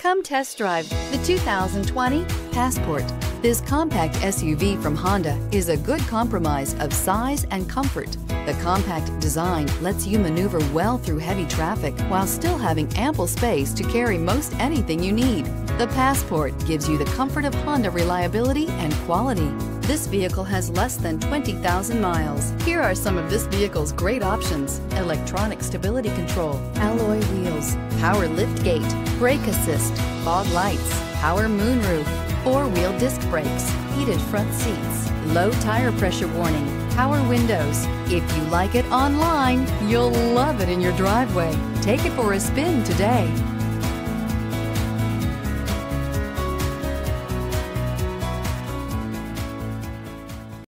Come test drive the 2020 Passport. This compact SUV from Honda is a good compromise of size and comfort. The compact design lets you maneuver well through heavy traffic while still having ample space to carry most anything you need. The Passport gives you the comfort of Honda reliability and quality. This vehicle has less than 20,000 miles. Here are some of this vehicle's great options. Electronic stability control, alloy wheels, power lift gate, brake assist, fog lights, power moonroof, four-wheel disc brakes, heated front seats, low tire pressure warning, power windows. If you like it online, you'll love it in your driveway. Take it for a spin today.